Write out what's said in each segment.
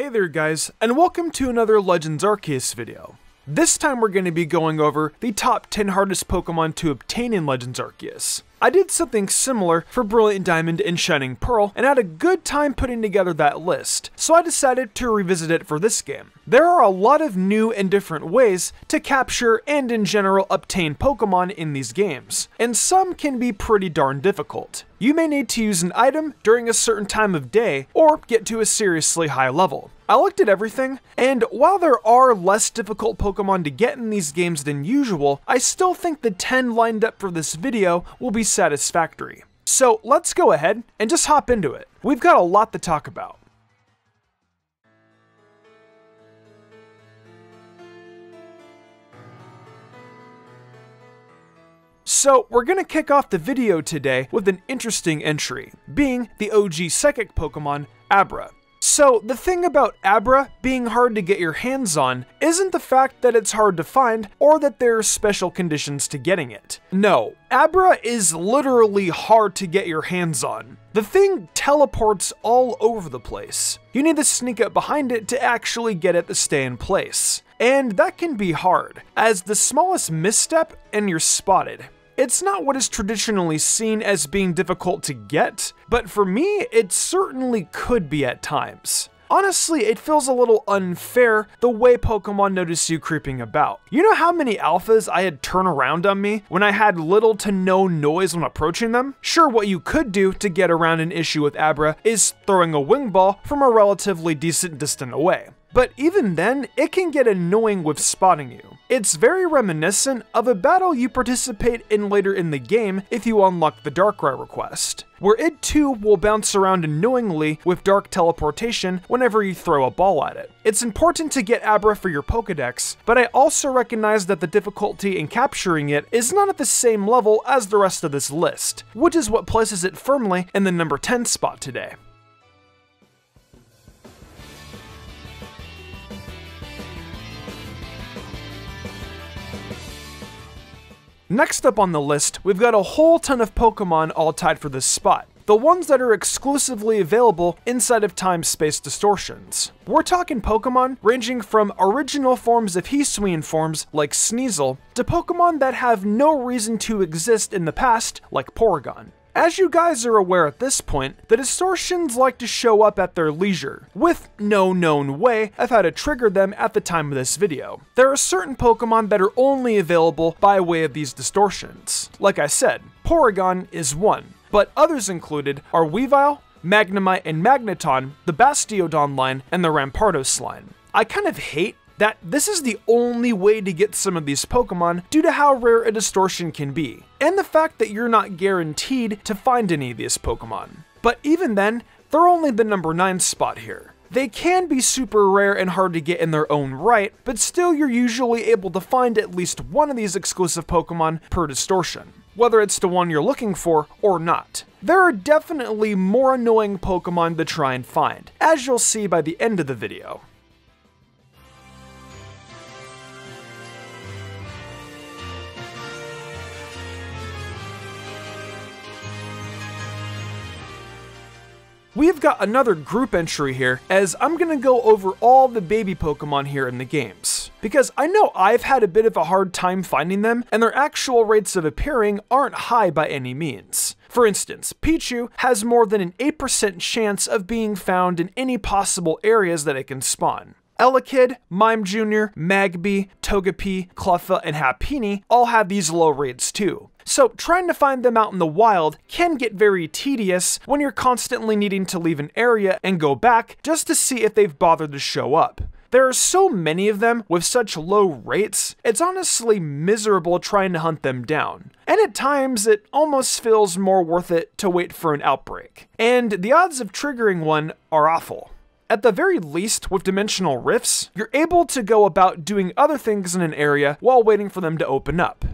Hey there guys, and welcome to another Legends Arceus video. This time we're going to be going over the top 10 hardest Pokemon to obtain in Legends Arceus. I did something similar for Brilliant Diamond and Shining Pearl and had a good time putting together that list, so I decided to revisit it for this game. There are a lot of new and different ways to capture and in general obtain Pokemon in these games, and some can be pretty darn difficult. You may need to use an item during a certain time of day or get to a seriously high level. I looked at everything, and while there are less difficult Pokemon to get in these games than usual, I still think the 10 lined up for this video will be satisfactory. So let's go ahead and just hop into it. We've got a lot to talk about. So, we're gonna kick off the video today with an interesting entry, being the OG Psychic Pokemon, Abra. So, the thing about Abra being hard to get your hands on isn't the fact that it's hard to find or that there are special conditions to getting it. No, Abra is literally hard to get your hands on. The thing teleports all over the place. You need to sneak up behind it to actually get it to stay in place. And that can be hard, as the smallest misstep and you're spotted. It's not what is traditionally seen as being difficult to get, but for me, it certainly could be at times. Honestly, it feels a little unfair the way Pokemon notice you creeping about. You know how many alphas I had turn around on me when I had little to no noise when approaching them? Sure, what you could do to get around an issue with Abra is throwing a wing ball from a relatively decent distance away. But even then, it can get annoying with spotting you. It's very reminiscent of a battle you participate in later in the game if you unlock the Darkrai request, where it too will bounce around annoyingly with dark teleportation whenever you throw a ball at it. It's important to get Abra for your Pokedex, but I also recognize that the difficulty in capturing it is not at the same level as the rest of this list, which is what places it firmly in the number 10 spot today. Next up on the list, we've got a whole ton of Pokemon all tied for this spot. The ones that are exclusively available inside of time-space distortions. We're talking Pokemon ranging from original forms of Hisuian forms like Sneasel, to Pokemon that have no reason to exist in the past like Porygon. As you guys are aware at this point, the distortions like to show up at their leisure, with no known way of how to trigger them at the time of this video. There are certain Pokemon that are only available by way of these distortions. Like I said, Porygon is one, but others included are Weavile, Magnemite and Magneton, the Bastiodon line, and the Rampardos line. I kind of hate that this is the only way to get some of these Pokemon due to how rare a distortion can be, and the fact that you're not guaranteed to find any of these Pokemon. But even then, they're only the number 9 spot here. They can be super rare and hard to get in their own right, but still you're usually able to find at least one of these exclusive Pokemon per distortion, whether it's the one you're looking for or not. There are definitely more annoying Pokemon to try and find, as you'll see by the end of the video. We've got another group entry here, as I'm gonna go over all the baby Pokemon here in the games. Because I know I've had a bit of a hard time finding them, and their actual rates of appearing aren't high by any means. For instance, Pichu has more than an 8% chance of being found in any possible areas that it can spawn. Elekid, Mime Jr., Magby, Togepi, Cleffa, and Happiny all have these low rates too. So trying to find them out in the wild can get very tedious when you're constantly needing to leave an area and go back just to see if they've bothered to show up. There are so many of them with such low rates, it's honestly miserable trying to hunt them down. And at times, it almost feels more worth it to wait for an outbreak. And the odds of triggering one are awful. At the very least, with Dimensional Rifts, you're able to go about doing other things in an area while waiting for them to open up.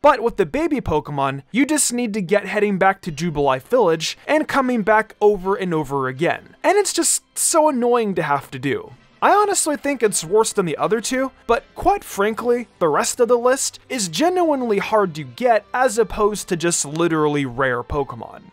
But with the baby Pokemon, you just need to get heading back to Jubilife Village and coming back over and over again. And it's just so annoying to have to do. I honestly think it's worse than the other two, but quite frankly, the rest of the list is genuinely hard to get as opposed to just literally rare Pokemon.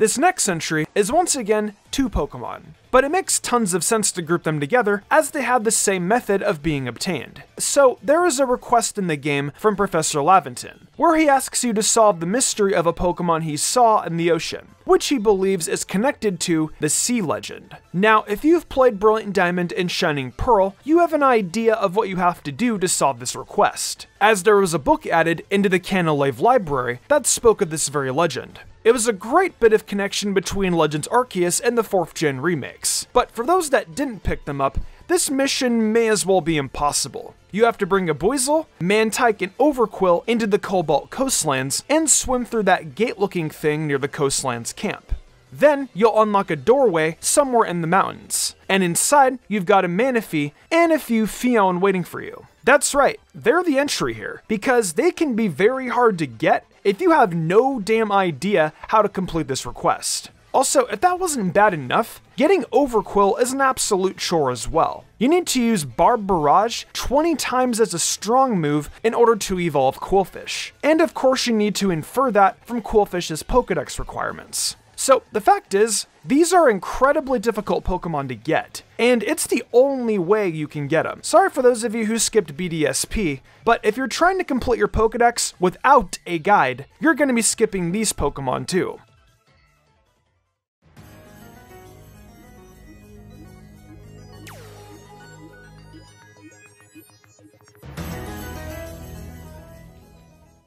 This next entry is once again two Pokemon, but it makes tons of sense to group them together as they have the same method of being obtained. So there is a request in the game from Professor Laventon, where he asks you to solve the mystery of a Pokemon he saw in the ocean, which he believes is connected to the Sea Legend. Now, if you've played Brilliant Diamond and Shining Pearl, you have an idea of what you have to do to solve this request, as there was a book added into the Canalave library that spoke of this very legend. It was a great bit of connection between Legends Arceus and the 4th gen remakes, but for those that didn't pick them up, this mission may as well be impossible. You have to bring a Buizel, Mantyke, and Overqwil into the Cobalt Coastlands and swim through that gate-looking thing near the Coastlands camp. Then you'll unlock a doorway somewhere in the mountains, and inside you've got a Manaphy and a few Phione waiting for you. That's right, they're the entry here, because they can be very hard to get if you have no damn idea how to complete this request. Also, if that wasn't bad enough, getting Overqwil is an absolute chore as well. You need to use Barb Barrage 20 times as a strong move in order to evolve Qwilfish. And of course you need to infer that from Qwilfish's Pokedex requirements. So the fact is, these are incredibly difficult Pokemon to get, and it's the only way you can get them. Sorry for those of you who skipped BDSP, but if you're trying to complete your Pokedex without a guide, you're going to be skipping these Pokemon too.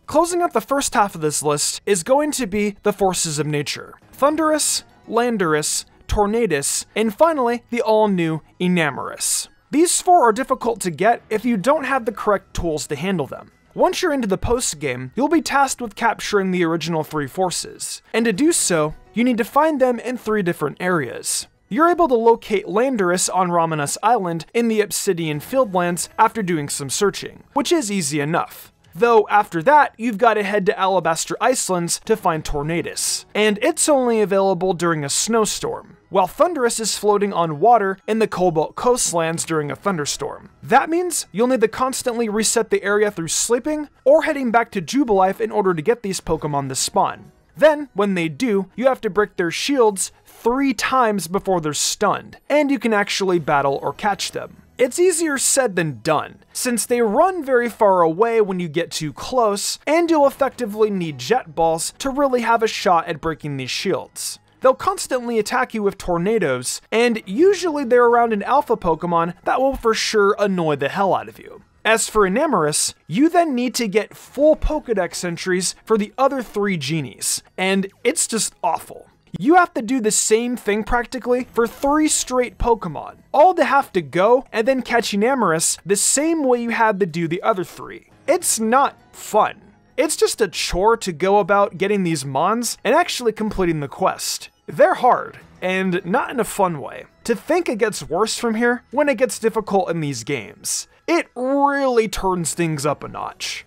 Closing up the first half of this list is going to be the forces of nature. Thundurus, Landorus, Tornadus, and finally the all-new Enamorus. These four are difficult to get if you don't have the correct tools to handle them. Once you're into the post game, you'll be tasked with capturing the original three forces, and to do so, you need to find them in three different areas. You're able to locate Landorus on Ramanas Island in the Obsidian Fieldlands after doing some searching, which is easy enough. Though after that, you've got to head to Alabaster Icelands to find Tornadus, and it's only available during a snowstorm, while Thundurus is floating on water in the Cobalt coastlands during a thunderstorm. That means you'll need to constantly reset the area through sleeping or heading back to Jubilife in order to get these Pokemon to spawn. Then, when they do, you have to break their shields three times before they're stunned, and you can actually battle or catch them. It's easier said than done, since they run very far away when you get too close, and you'll effectively need jet balls to really have a shot at breaking these shields. They'll constantly attack you with tornadoes, and usually they're around an alpha Pokemon that will for sure annoy the hell out of you. As for Enamorus, you then need to get full Pokedex entries for the other three genies, and it's just awful. You have to do the same thing practically for three straight Pokemon, all to have to go and then catch Enamorus the same way you had to do the other three. It's not fun. It's just a chore to go about getting these Mons and actually completing the quest. They're hard, and not in a fun way. To think it gets worse from here when it gets difficult in these games. It really turns things up a notch.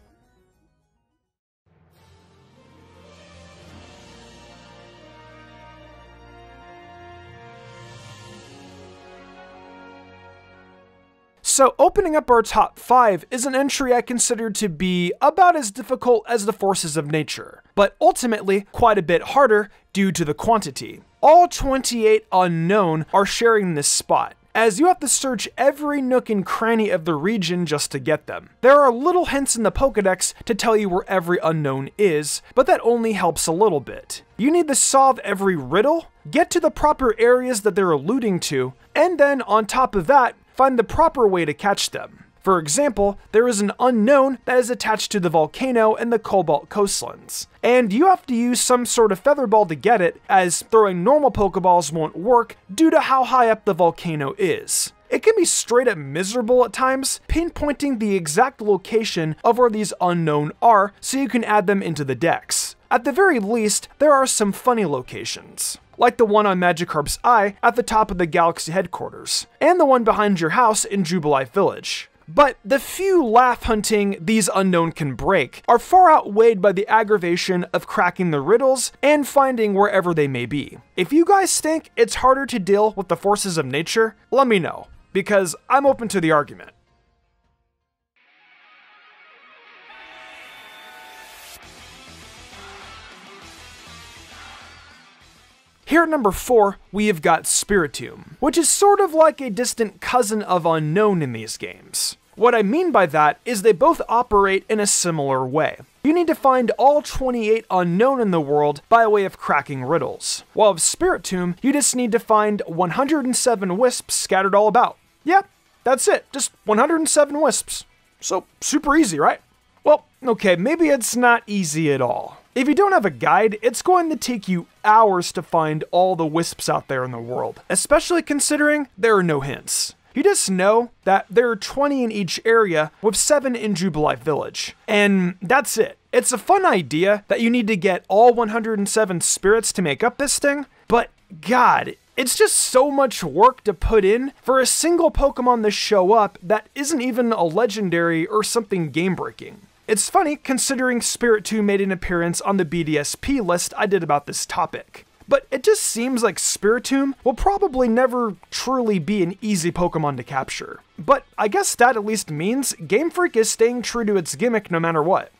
So opening up our top 5 is an entry I consider to be about as difficult as the forces of nature, but ultimately quite a bit harder due to the quantity. All 28 Unown are sharing this spot, as you have to search every nook and cranny of the region just to get them. There are little hints in the Pokedex to tell you where every Unown is, but that only helps a little bit. You need to solve every riddle, get to the proper areas that they're alluding to, and then on top of that, find the proper way to catch them. For example, there is an Unown that is attached to the volcano and the Cobalt coastlands, and you have to use some sort of feather ball to get it, as throwing normal Pokeballs won't work due to how high up the volcano is. It can be straight up miserable at times, pinpointing the exact location of where these unknown are so you can add them into the dex. At the very least, there are some funny locations like the one on Magikarp's Eye at the top of the Galaxy headquarters, and the one behind your house in Jubilife Village. But the few laugh hunting these Unown can break are far outweighed by the aggravation of cracking the riddles and finding wherever they may be. If you guys think it's harder to deal with the forces of nature, let me know, because I'm open to the argument. Here at number 4, we have got Spiritomb, which is sort of like a distant cousin of Unown in these games. What I mean by that is they both operate in a similar way. You need to find all 28 Unown in the world by way of cracking riddles, while with Spiritomb, you just need to find 107 wisps scattered all about. Yeah, that's it, just 107 wisps. So, super easy, right? Well, okay, maybe it's not easy at all. If you don't have a guide, it's going to take you hours to find all the wisps out there in the world, especially considering there are no hints. You just know that there are 20 in each area, with 7 in Jubilife Village. And that's it. It's a fun idea that you need to get all 107 spirits to make up this thing, but god, it's just so much work to put in for a single Pokemon to show up that isn't even a legendary or something game breaking. It's funny considering Spiritomb made an appearance on the BDSP list I did about this topic. But it just seems like Spiritomb will probably never truly be an easy Pokemon to capture. But I guess that at least means Game Freak is staying true to its gimmick no matter what.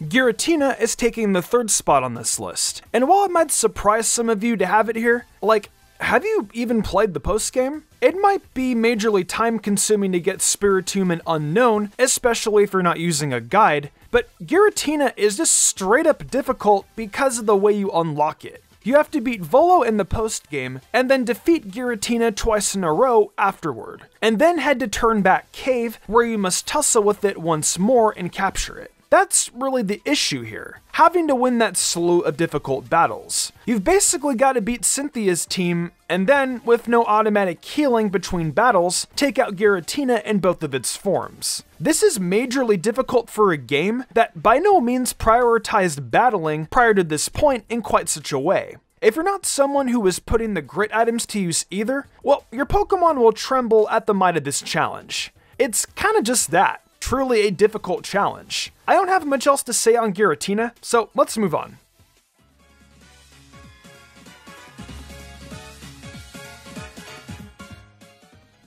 Giratina is taking the third spot on this list. And while it might surprise some of you to have it here, like, have you even played the post game? It might be majorly time consuming to get Spiritomb and Unown, especially if you're not using a guide, but Giratina is just straight up difficult because of the way you unlock it. You have to beat Volo in the post game, and then defeat Giratina twice in a row afterward, and then head to Turnback Cave, where you must tussle with it once more and capture it. That's really the issue here, having to win that slew of difficult battles. You've basically got to beat Cynthia's team, and then, with no automatic healing between battles, take out Giratina in both of its forms. This is majorly difficult for a game that by no means prioritized battling prior to this point in quite such a way. If you're not someone who is putting the grit items to use either, well, your Pokemon will tremble at the might of this challenge. It's kinda just that truly a difficult challenge. I don't have much else to say on Giratina, so let's move on.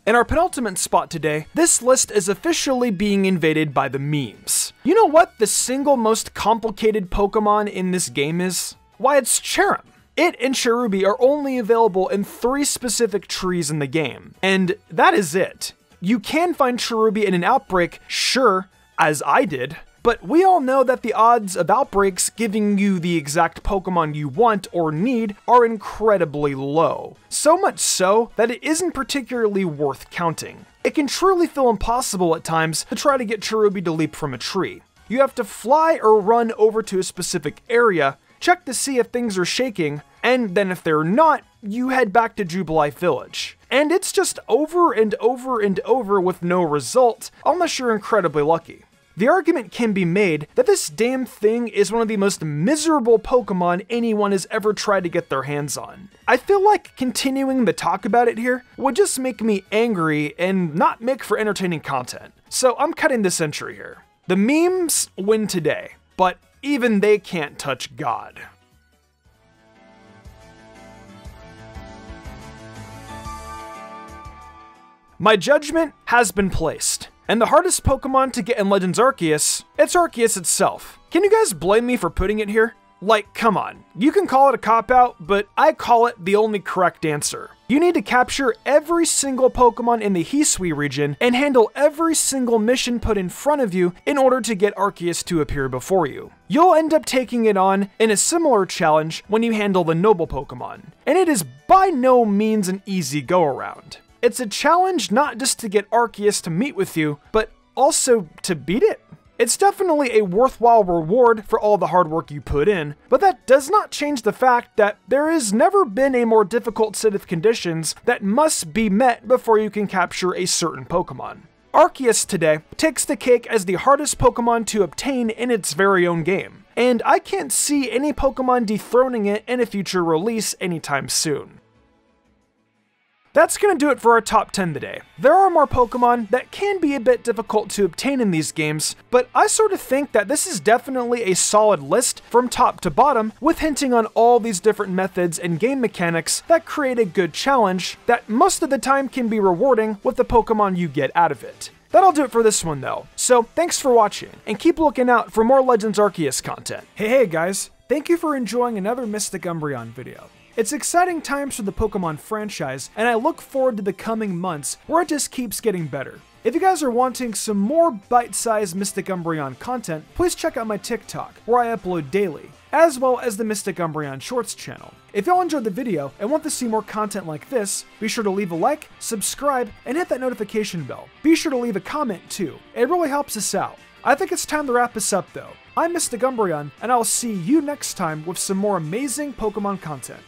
In our penultimate spot today, this list is officially being invaded by the memes. You know what the single most complicated Pokemon in this game is? Why, it's Cherrim. It and Cherubi are only available in three specific trees in the game, and that is it. You can find Cherubi in an outbreak, sure, as I did, but we all know that the odds of outbreaks giving you the exact Pokemon you want or need are incredibly low. So much so that it isn't particularly worth counting. It can truly feel impossible at times to try to get Cherubi to leap from a tree. You have to fly or run over to a specific area, check to see if things are shaking, and then if they're not, you head back to Jubilife Village. And it's just over and over and over with no result, unless you're incredibly lucky. The argument can be made that this damn thing is one of the most miserable Pokemon anyone has ever tried to get their hands on. I feel like continuing the talk about it here would just make me angry and not make for entertaining content. So I'm cutting this entry here. The memes win today, but even they can't touch God. My judgment has been placed. And the hardest Pokemon to get in Legends Arceus, it's Arceus itself. Can you guys blame me for putting it here? Like, come on. You can call it a cop-out, but I call it the only correct answer. You need to capture every single Pokemon in the Hisui region and handle every single mission put in front of you in order to get Arceus to appear before you. You'll end up taking it on in a similar challenge when you handle the Noble Pokemon, and it is by no means an easy go-around. It's a challenge not just to get Arceus to meet with you, but also to beat it. It's definitely a worthwhile reward for all the hard work you put in, but that does not change the fact that there has never been a more difficult set of conditions that must be met before you can capture a certain Pokemon. Arceus today takes the cake as the hardest Pokemon to obtain in its very own game, and I can't see any Pokemon dethroning it in a future release anytime soon. That's going to do it for our top 10 today. There are more Pokemon that can be a bit difficult to obtain in these games, but I sort of think that this is definitely a solid list from top to bottom, with hinting on all these different methods and game mechanics that create a good challenge that most of the time can be rewarding with the Pokemon you get out of it. That'll do it for this one though. So thanks for watching, and keep looking out for more Legends Arceus content. Hey hey guys, thank you for enjoying another Mystic Umbreon video. It's exciting times for the Pokemon franchise, and I look forward to the coming months where it just keeps getting better. If you guys are wanting some more bite-sized Mystic Umbreon content, please check out my TikTok, where I upload daily, as well as the Mystic Umbreon Shorts channel. If y'all enjoyed the video and want to see more content like this, be sure to leave a like, subscribe, and hit that notification bell. Be sure to leave a comment too, it really helps us out. I think it's time to wrap this up though. I'm Mystic Umbreon, and I'll see you next time with some more amazing Pokemon content.